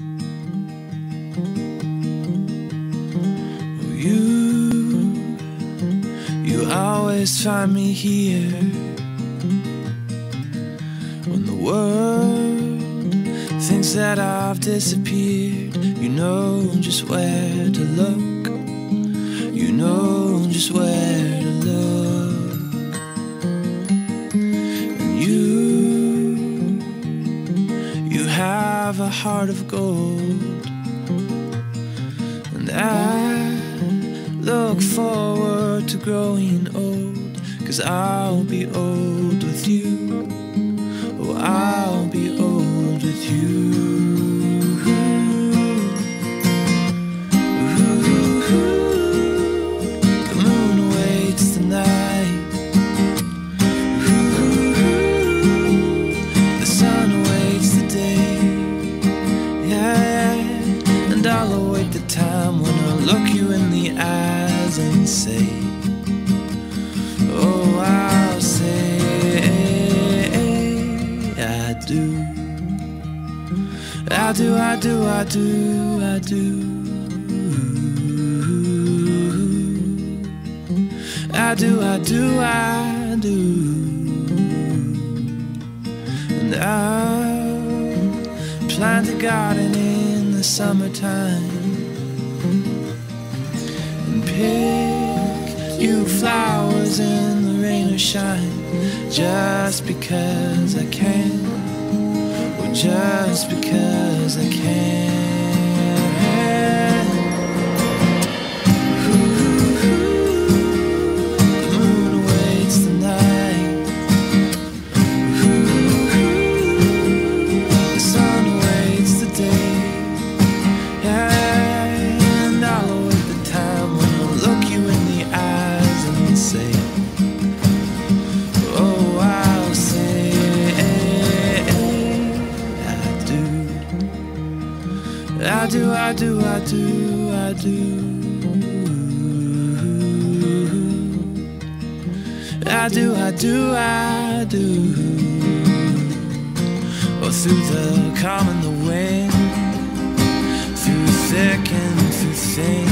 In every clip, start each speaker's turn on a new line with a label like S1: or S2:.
S1: You, you always find me here when the world thinks that I've disappeared. You know just where to look. You know just where have a heart of gold. And I look forward to growing old. Cause I'll be old with you. Oh, I'll look you in the eyes and say, Oh, I'll say, I do. I do, I do, I do, I do. I do, I do, I do. And I'll plant a garden in the summertime pick you flowers in the rain or shine just because I can, or just because I can. Do, I do, I do, I do. I do, I do, I do. Or through the calm and the wind, through thick and through thin,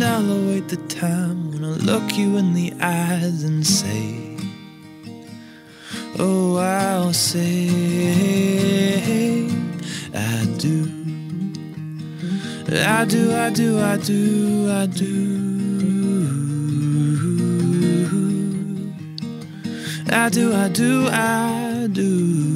S1: And I'll await the time when I look you in the eyes and say, Oh, I'll say, I do. I do, I do, I do, I do. I do, I do, I do.